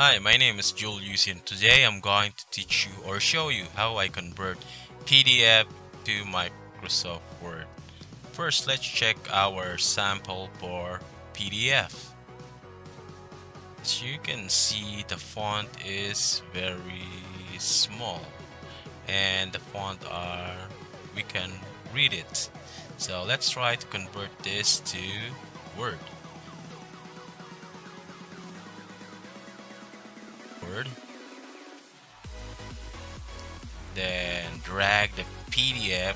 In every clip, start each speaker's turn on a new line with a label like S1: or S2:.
S1: Hi, my name is Julius and today I'm going to teach you or show you how I convert PDF to Microsoft Word. First, let's check our sample for PDF. As you can see, the font is very small and the font are, we can read it. So let's try to convert this to Word. Then drag the PDF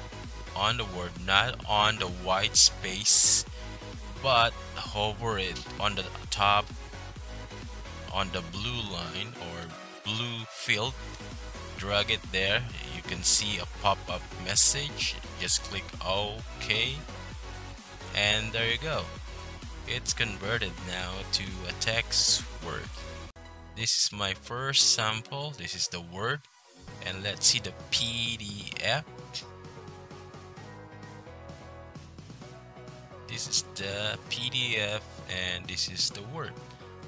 S1: on the word, not on the white space, but hover it on the top on the blue line or blue field. Drag it there. You can see a pop-up message. Just click OK. And there you go. It's converted now to a text word. This is my first sample. This is the Word. And let's see the PDF. This is the PDF and this is the Word.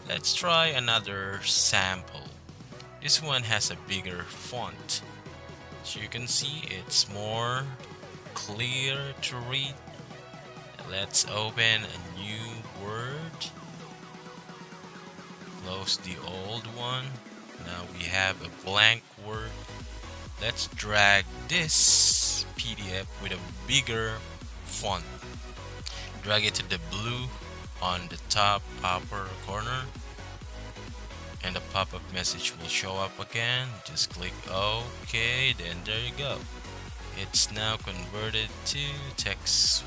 S1: Let's try another sample. This one has a bigger font. So you can see it's more clear to read. Let's open a new close the old one. Now we have a blank word. Let's drag this PDF with a bigger font. Drag it to the blue on the top upper corner and the pop-up message will show up again. Just click OK then there you go. It's now converted to text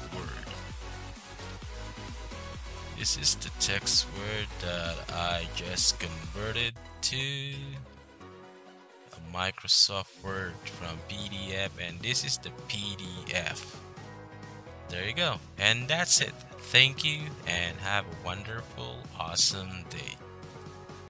S1: this is the text word that I just converted to a Microsoft Word from PDF and this is the PDF. There you go. And that's it. Thank you and have a wonderful, awesome day.